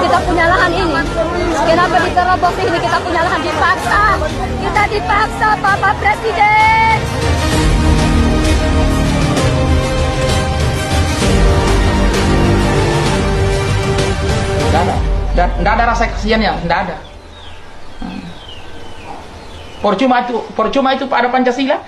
kita punya lahan ini? Kenapa diterobos ini kita punya lahan dipaksa? Kita dipaksa Bapak Presiden. Tidak ada, tidak ada rasa kasihan ya tidak ada. Hmm. Percuma itu, percuma itu pada Pancasila,